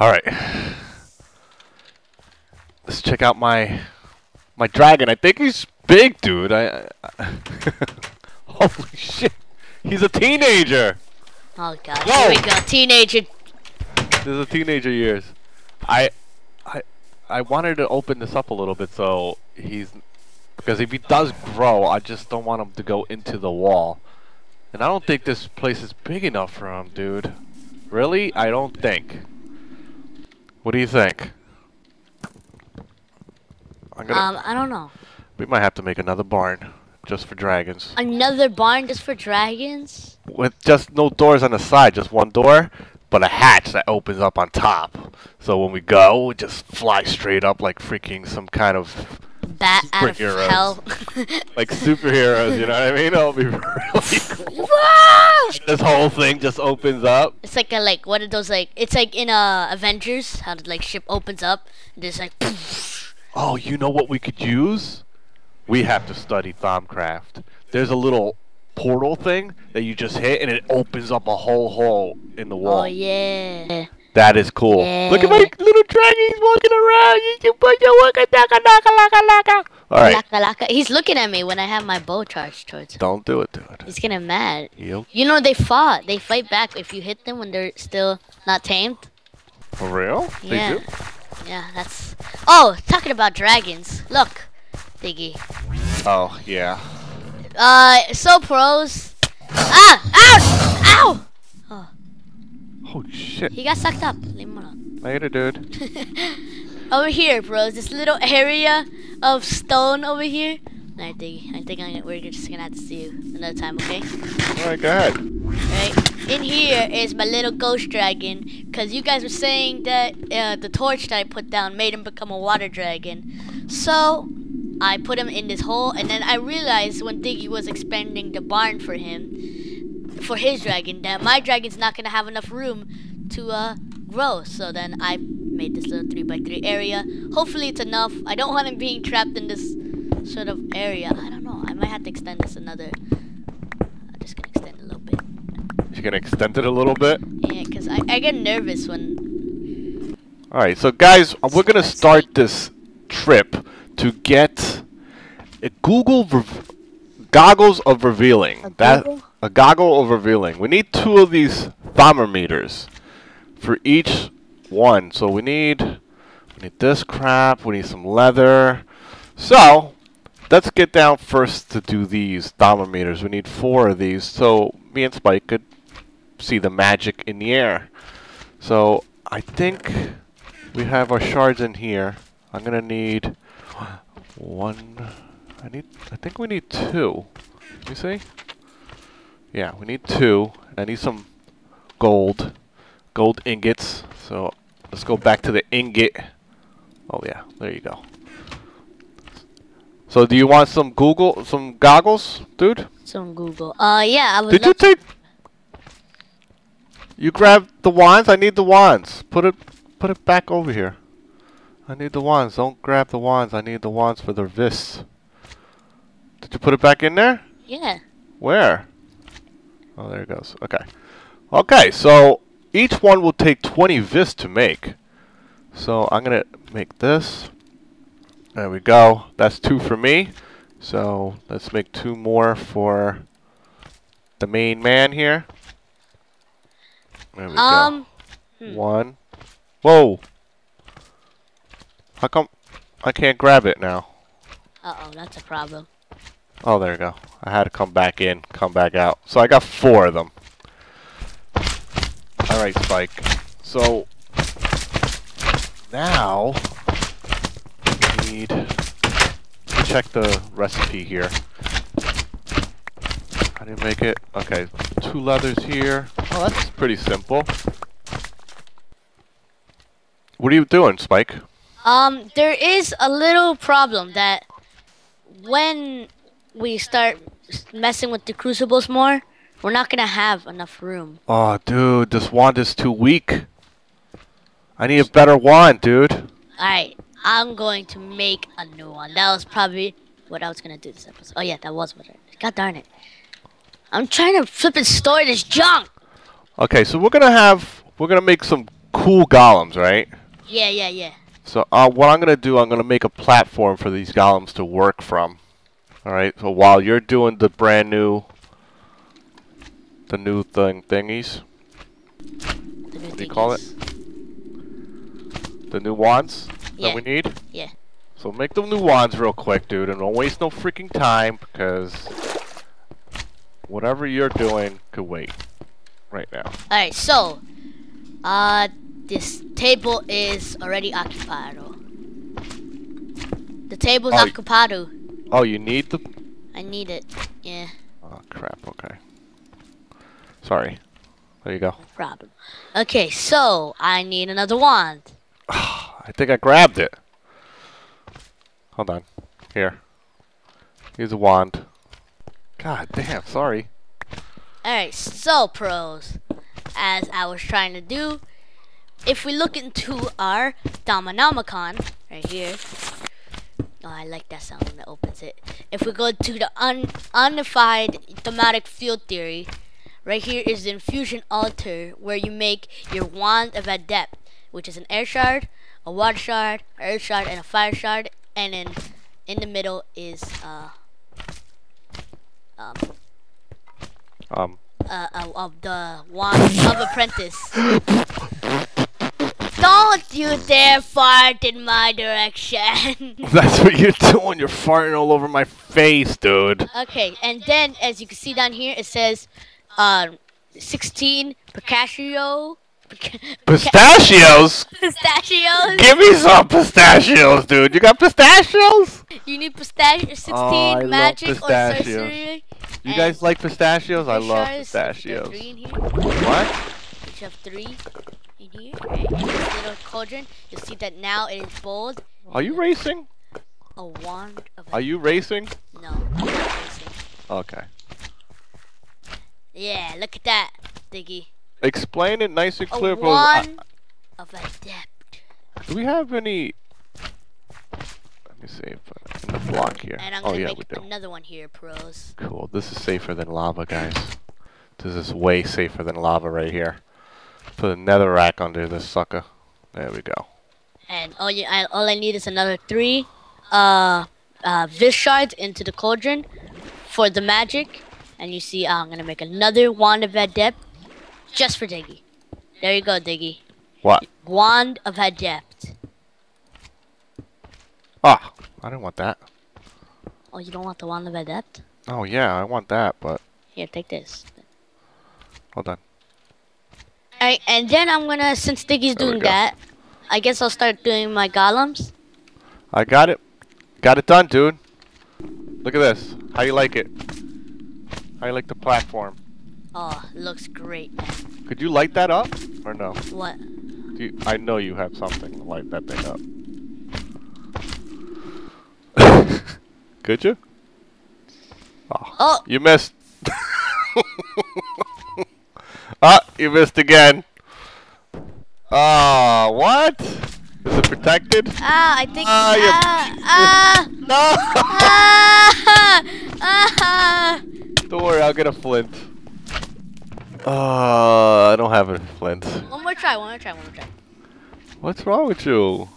All right. Let's check out my my dragon. I think he's big, dude. I, I Holy shit. He's a teenager. Oh god, Whoa. here we go. Teenager. This is a teenager years. I I I wanted to open this up a little bit so he's because if he does grow, I just don't want him to go into the wall. And I don't think this place is big enough for him, dude. Really? I don't think. What do you think? Um, I don't know. we might have to make another barn just for dragons. Another barn just for dragons? With just no doors on the side, just one door, but a hatch that opens up on top. So when we go, we just fly straight up like freaking some kind of Bat Superheroes. hell. like superheroes, you know what I mean? It'll be really cool. This whole thing just opens up. It's like a like what are those like? It's like in uh Avengers how the like ship opens up and there's like Oh, you know what we could use? We have to study Thaumcraft. There's a little portal thing that you just hit and it opens up a whole hole in the wall. oh yeah. That is cool. Look at my little dragon. He's walking around. You can put your waka daka daka laka laka. All right. Laka, laka. He's looking at me when I have my bow charged towards him. Don't do it, dude. He's getting mad. Yep. You know they fought. They fight back if you hit them when they're still not tamed. For real? They Yeah. do? Yeah, that's. Oh, talking about dragons. Look, Diggy. Oh, yeah. Uh, so pros. Ah! Ow! Ow! Oh. Holy shit. He got sucked up. Leave him alone. Later, dude. Over here, bros. This little area of stone over here. Alright, Diggy. I think I'm gonna, we're just gonna have to see you another time, okay? All right, go ahead. Right. In here is my little ghost dragon. Cause you guys were saying that uh, the torch that I put down made him become a water dragon. So I put him in this hole, and then I realized when Diggy was expanding the barn for him, for his dragon, that my dragon's not gonna have enough room to uh grow. So then I made this little three by three area. Hopefully it's enough. I don't want him being trapped in this sort of area. I don't know. I might have to extend this another. I'm just gonna extend it a little bit. You can extend it a little bit. Yeah, cause I, I get nervous when All right, so guys, uh, we're gonna start this trip to get a Google goggles of revealing. A that Google? a goggle of revealing. We need two of these thaumometers for each one. So we need we need this crap. We need some leather. So let's get down first to do these thaumometers. We need four of these, so me and Spike could see the magic in the air. So I think we have our shards in here. I'm gonna need one. I need. I think we need two. Let me see. Yeah, we need two. I need some gold, gold ingots. So let's go back to the ingot. Oh yeah, there you go. So do you want some Google, some goggles, dude? Some Google. Uh, yeah, I would Did you take? You grabbed the wands. I need the wands. Put it, put it back over here. I need the wands. Don't grab the wands. I need the wands for the vis. Did you put it back in there? Yeah. Where? Oh, there it goes. Okay. Okay, so each one will take 20 vis to make. So I'm gonna make this. There we go. That's two for me. So let's make two more for the main man here. There we Um. go. hmm. One. Whoa. How come I can't grab it now? Uh oh, that's a problem. Oh, there you go. I had to come back in, come back out. So I got four of them. Alright, Spike. So, now, we need to check the recipe here. I didn't make it. Okay, two leathers here. Oh, that's pretty simple. What are you doing, Spike? Um, there is a little problem that when we start messing with the crucibles more, we're not gonna have enough room. Oh, dude, this wand is too weak. I need a better wand, dude. Alright, I'm going to make a new one. That was probably what I was gonna do this episode. Oh yeah, that was what I. God darn it! I'm trying to flip and store this junk. Okay, so we're gonna have we're gonna make some cool golems, right? Yeah, yeah, yeah. So uh, what I'm gonna do, I'm gonna make a platform for these golems to work from. All right. So while you're doing the brand new, the new thing thingies, The new What do you call it? the new wands Yeah. that we need. Yeah. So make the new wands real quick, dude, and don't waste no freaking time because whatever you're doing could wait right now. Alright, so uh this table is already occupied. The table's Oh, occupied. Oh, you need the. I need it. Yeah, Oh crap. Okay. Sorry. There you go. no problem. Okay, so I need another wand. I think I grabbed it. Hold on. Here. Here's a wand. God damn, sorry. Alright, so pros, as I was trying to do, if we look into our Thaumonomicon, right here, oh, I like that sound when it opens it. If we go to the un unified thematic field theory, right here is the infusion altar where you make your wand of adept, which is an air shard, a water shard, a earth shard, and a fire shard, and then in the middle is uh um Um. uh, uh, of the wand of apprentice. Don't you dare fart in my direction. That's what you're doing. You're farting all over my face, dude. okay, and then as you can see down here, it says, uh, 16 pistachio. Pistachios? Pistachios. Give me some pistachios, dude. You got pistachios? You need pistachio. 16 Oh, magic or sorcery. You guys like pistachios? I love shards. There are pistachios. Three in here. What? You have three in here. Right? In this little cauldron, you'll see that now it is bold. Are you racing? A wand of Are you racing? No, I'm not racing. Okay. Yeah, look at that, Diggy. Explain it nice and clear. I- wand of adept. Do we have any? Let me see if uh, the block here. And I'm Oh yeah, we do. another one here, pros. Cool. This is safer than lava, guys. This is way safer than lava right here. Put a nether rack under this sucker. There we go. And all you, I, all I need is another three, uh, uh, vis shards into the cauldron for the magic. And you see, uh, I'm gonna make another wand of adept just for Diggy. There you go, Diggy. What? Wand of adept. Ah, I didn't want that. Oh, you don't want the wand of adept? Oh yeah, I want that, but Here, take this. hold on. Alright, and then I'm gonna, since Diggy's There doing that, I guess I'll start doing my golems. I got it. Got it done, dude. Look at this. How you like it? You like the platform? Oh, looks great, man. Could you light that up or no? What? Do you, I know you have something to light that thing up. Could you? Oh, Oh, you missed. ah, you missed again. Ah, what? Is it protected? ah, I think. Ah, ah, No. ah, ah, ah. Don't worry, I'll get a flint. Uh, I don't have a flint. One more try, one more try, one more try. What's wrong with you?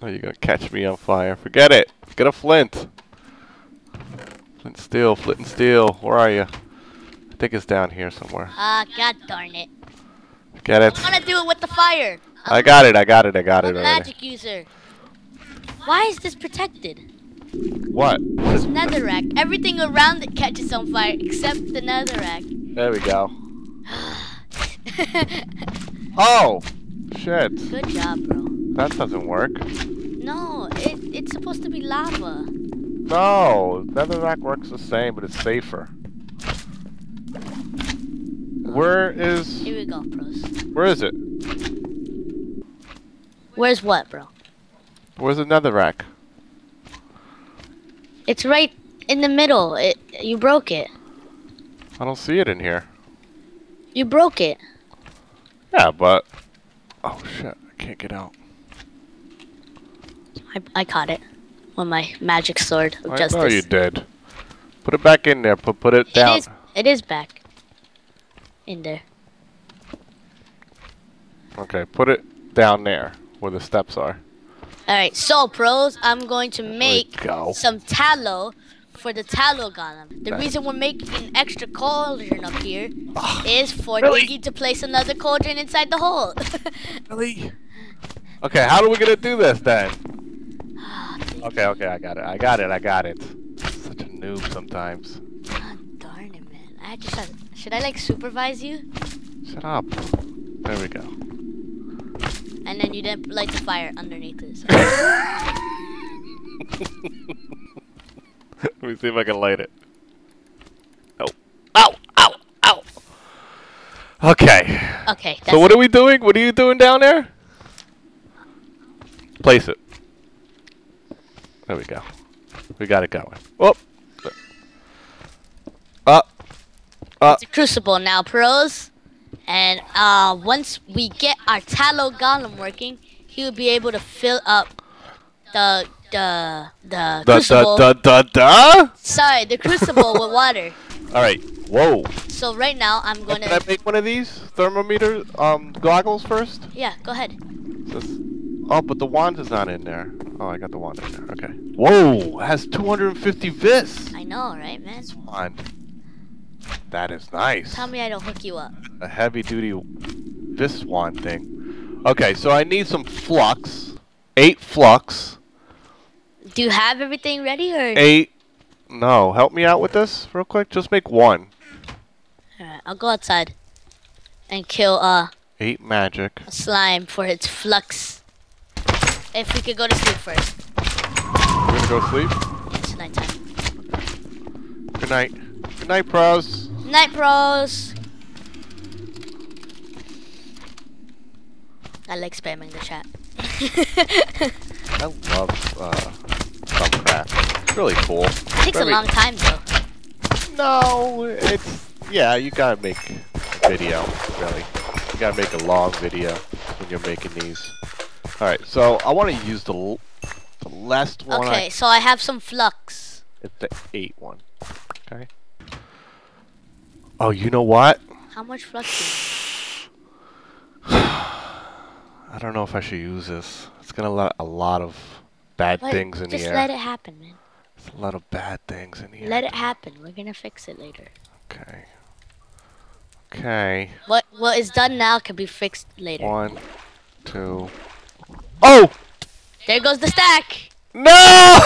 Oh, you're gonna catch me on fire. Forget it. Get a flint. Flint steel, flint and steel. Where are you? I think it's down here somewhere. Ah, god darn it. Get it. I wanna do it with the fire. I got it, I got it, I got I'm it already. magic user. Why is this protected? What? This netherrack. Everything around it catches on fire except the netherrack. There we go. Oh! Shit. Good job, bro. That doesn't work. No, it, it's supposed to be lava. No! Netherrack works the same, but it's safer. Oh. Where is... Here we go, pros. Where is it? Where's what, bro? Where's the netherrack? It's right in the middle. It you broke it. I don't see it in here. You broke it. Yeah, but... Oh shit, I can't get out. I, I caught it with my magic sword of I justice. know you did. Put it back in there, put, put it down. It is. It is back. In there. Okay, put it down there where the steps are. All right, so pros, I'm going to make some tallow for the tallow golem. The reason we're making an extra cauldron up here is for Really? Diggy to place another cauldron inside the hole. Really? Okay, how are we gonna do this then? Ah, Okay, okay, I got it. I got it. I got it. Such a noob sometimes. God darn it, man. I just had, should I like supervise you? Shut up. There we go. And then you didn't light the fire underneath this. Let me see if I can light it. Oh. Ow! Ow! Ow! Okay. Okay, So what are we doing? What are you doing down there? Place it. There we go. We got it going. Oh. Up. Up. It's a crucible now, pros. And uh, once we get our tallow golem working, he'll be able to fill up the the the Da crucible. da da da da. Sorry, the crucible with water. All right. Whoa. So right now I'm gonna. Can I make one of these thaumometer um goggles first? Yeah, go ahead. This- Oh, but the wand is not in there. Oh, I got the wand in there. Okay. Whoa! It has 250 vis. I know, right, man? Wand. That is nice. Tell me I don't hook you up. a heavy duty vis wand thing. Okay, so I need some flux. Eight flux. Do you have everything ready, or? Eight. No, help me out with this real quick. Just make one. Alright, I'll go outside and kill uh Eight magic. a slime for its flux. If we could go to sleep first. We're gonna go sleep. It's nighttime. Good night. Good night, pros. Night, pros. I like spamming the chat. I love uh, Thaumcraft. It's really cool. Takes a long time though. No, it's yeah. You gotta make a video, really. You gotta make a long video when you're making these. All right, so I want to use the l- the last one. Okay, I, so I have some flux. it's the eight one. Okay. Oh, you know what? How much flux I don't know if I should use this. It's gonna let a lot of bad things in Just the air. let it happen, man. It's a lot of bad things in here. Let it happen. We're gonna fix it later. Okay. Okay. What what is done now can be fixed later. One, two. Oh There goes the stack. no!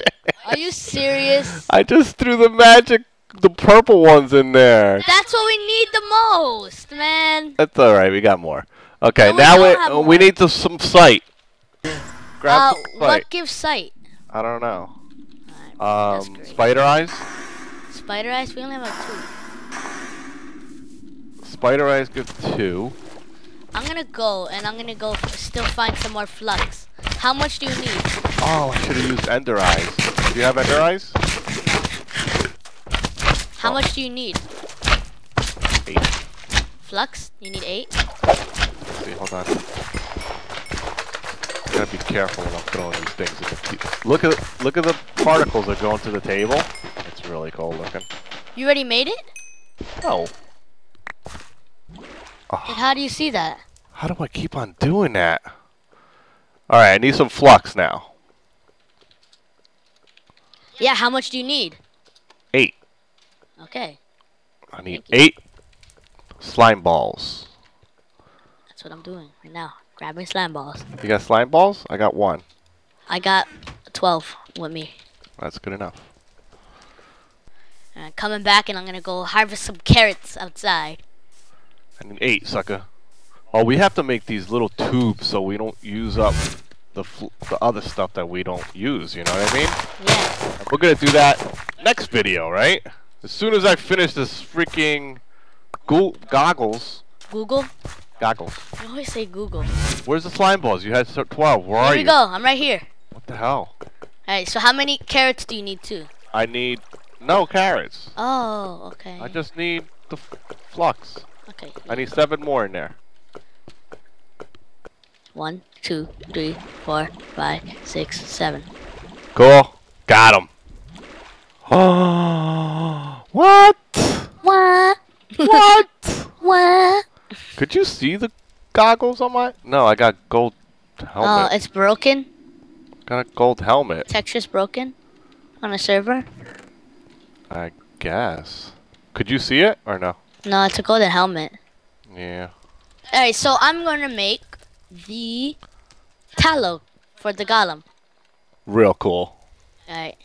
Are you serious? I just threw the magic, the purple ones in there. That's what we need the most, man. That's all right. We got more. Okay, No, now don't we we need to, some sight. Grab Uh, some sight. what gives sight? I don't know. That's Um, spider eyes. Spider eyes. We only have like two. Spider eyes give two. I'm gonna go and I'm gonna go still find some more flux. How much do you need? Oh, I should have used ender eyes. Do you have ender eyes? How Oh. much do you need? Eight. Flux? You need eight? Let's see, hold on. Gotta be careful when I'm throwing these things in the Look at look at the particles that go into the table. It's really cool looking. You already made it? Oh. And how do you see that? How do I keep on doing that? Alright, I need some flux now. Yeah, how much do you need? Eight. Okay, I need eight slime balls. that's what I'm doing right now. Grabbing slime balls. You got slime balls? I got one. I got 12 with me. That's good enough. And I'm coming back and I'm gonna go harvest some carrots outside. I need eight, sucker. Oh, we have to make these little tubes so we don't use up the the other stuff that we don't use. You know what I mean? Yeah. We're gonna do that next video, right? As soon as I finish this freaking goo- goggles, Google? goggles. I always say Google. Where's the slime balls? You had twelve. Where Here are you? Here we go. I'm right here. What the hell? Alright, so how many carrots do you need too? I need no carrots. Oh, okay. I just need the f- flux. Okay. I need seven more in there. One, two, three, four, five, six, seven. Cool. Got him. Oh, what? What? What? what? Could you see the goggles on my? No, I got gold Oh, helmet. it's broken. got a gold helmet. Texture's broken on a server. I guess. Could you see it or no? No, it's a golden helmet. Yeah. Alright, so I'm gonna make the tallow for the golem. Real cool. Alright.